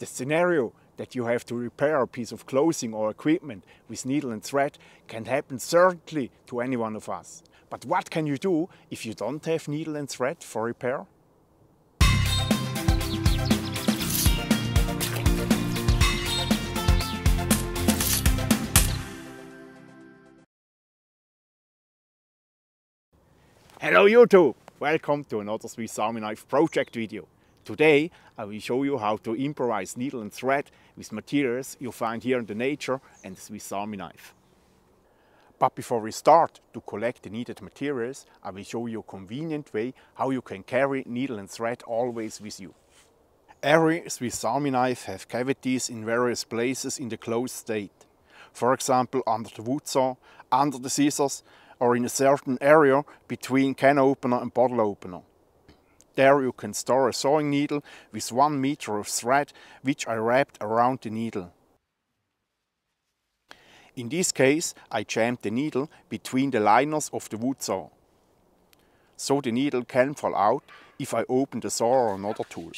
The scenario that you have to repair a piece of clothing or equipment with needle and thread can happen certainly to any one of us. But what can you do if you don't have needle and thread for repair? Hello YouTube! Welcome to another Swiss Army Knife project video. Today I will show you how to improvise needle and thread with materials you find here in the nature and the Swiss Army Knife. But before we start to collect the needed materials, I will show you a convenient way how you can carry needle and thread always with you. Every Swiss Army knife have cavities in various places in the closed state. For example under the wood saw, under the scissors or in a certain area between can opener and bottle opener. There you can store a sewing needle with one meter of thread which I wrapped around the needle. In this case I jammed the needle between the liners of the wood saw. So the needle can fall out if I open the saw or another tool.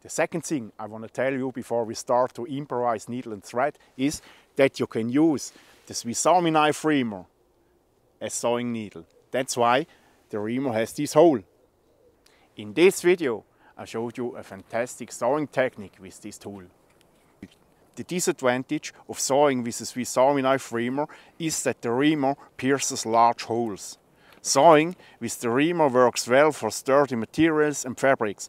The second thing I want to tell you before we start to improvise needle and thread is that you can use the Swiss Army knife reamer as sewing needle. That's why the reamer has this hole. In this video I showed you a fantastic sewing technique with this tool. The disadvantage of sewing with a Swiss Army knife reamer is that the reamer pierces large holes. Sewing with the reamer works well for sturdy materials and fabrics,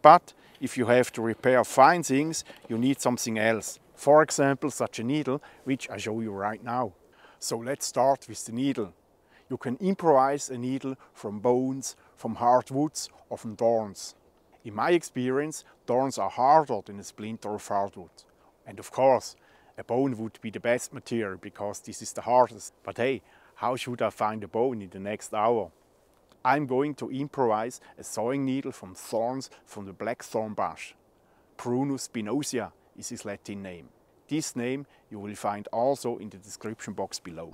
but if you have to repair fine things, you need something else. For example, such a needle, which I show you right now. So let's start with the needle. You can improvise a needle from bones, from hardwoods or from thorns. In my experience, thorns are harder than a splinter of hardwood. And of course, a bone would be the best material because this is the hardest. But hey, how should I find a bone in the next hour? I'm going to improvise a sewing needle from thorns from the black thorn bush. Prunus spinosa is his Latin name. This name you will find also in the description box below.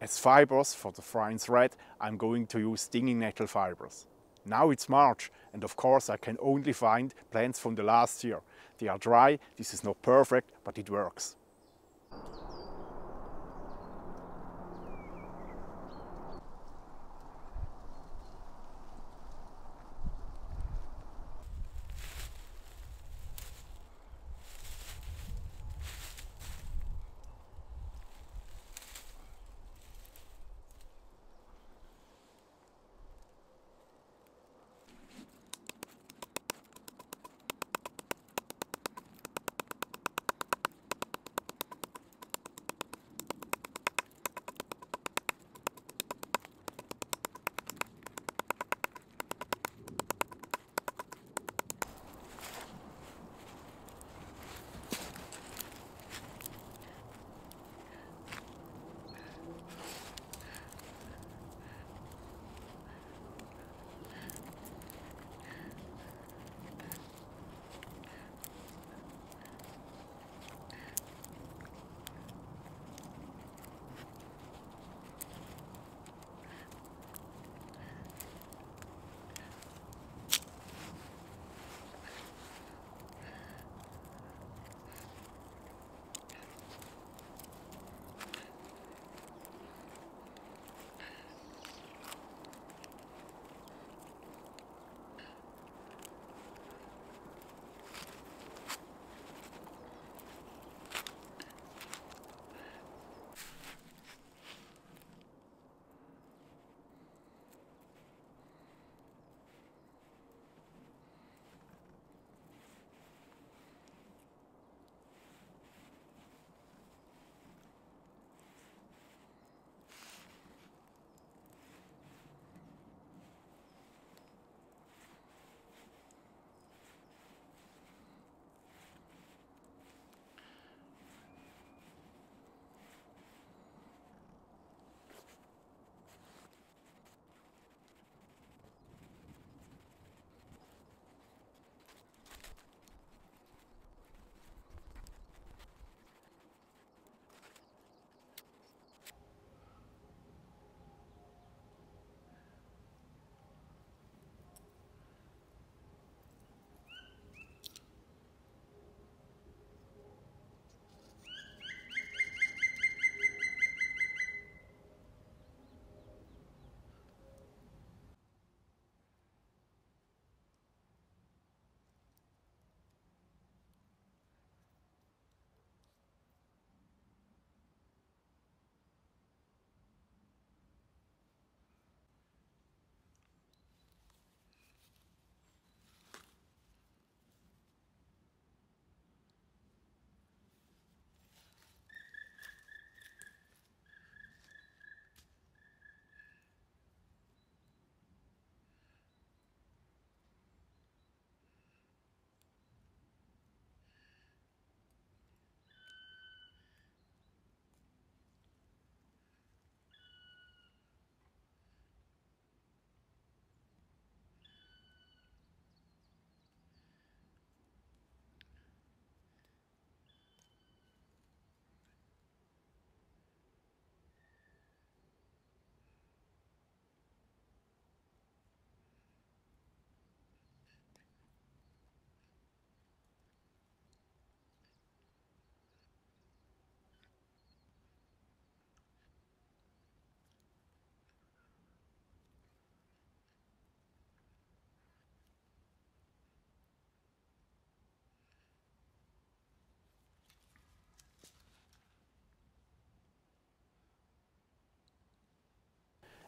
As fibers for the frying thread, I'm going to use stinging nettle fibers. Now it's March, and of course I can only find plants from the last year. They are dry, this is not perfect, but it works.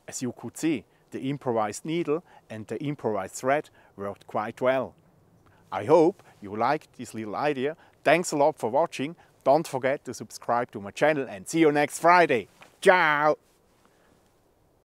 As you could see, the improvised needle and the improvised thread worked quite well. I hope you liked this little idea. Thanks a lot for watching. Don't forget to subscribe to my channel and see you next Friday. Ciao!